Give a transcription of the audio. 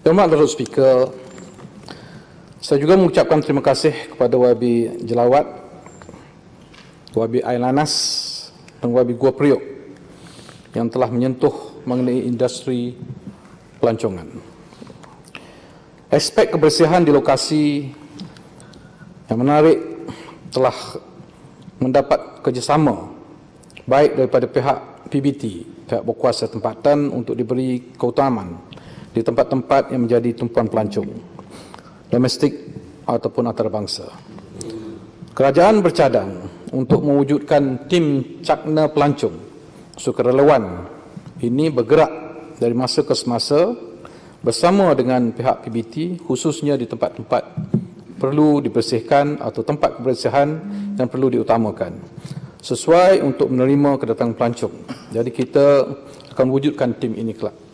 Kasih Speaker. Saya juga mengucapkan terima kasih kepada YB Jelawat, YB Ailanas dan YB Gua Priok yang telah menyentuh mengenai industri pelancongan. Aspek kebersihan di lokasi yang menarik telah mendapat kerjasama baik daripada pihak PBT, pihak berkuasa tempatan untuk diberi keutamaan di tempat-tempat yang menjadi tumpuan pelancong domestik ataupun antarabangsa. Kerajaan bercadang untuk mewujudkan tim cakna pelancong sukarelawan ini bergerak dari masa ke semasa bersama dengan pihak PBT khususnya di tempat-tempat perlu dibersihkan atau tempat kebersihan yang perlu diutamakan sesuai untuk menerima kedatangan pelancong. Jadi kita akan wujudkan tim ini kelak.